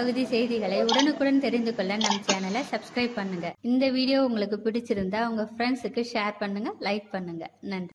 பகுதி செய்திகளை உடனுக்குடன் தெரிந்து கொள்ள நம் சேனலை சப்ஸ்கிரைப் பண்ணுங்க. இந்த வீடியோ உங்களுக்கு பிடிச்சிருந்தா உங்க ஃப்ரெண்ட்ஸுக்கு ஷேர் பண்ணுங்க லைக் பண்ணுங்க. நன்றி.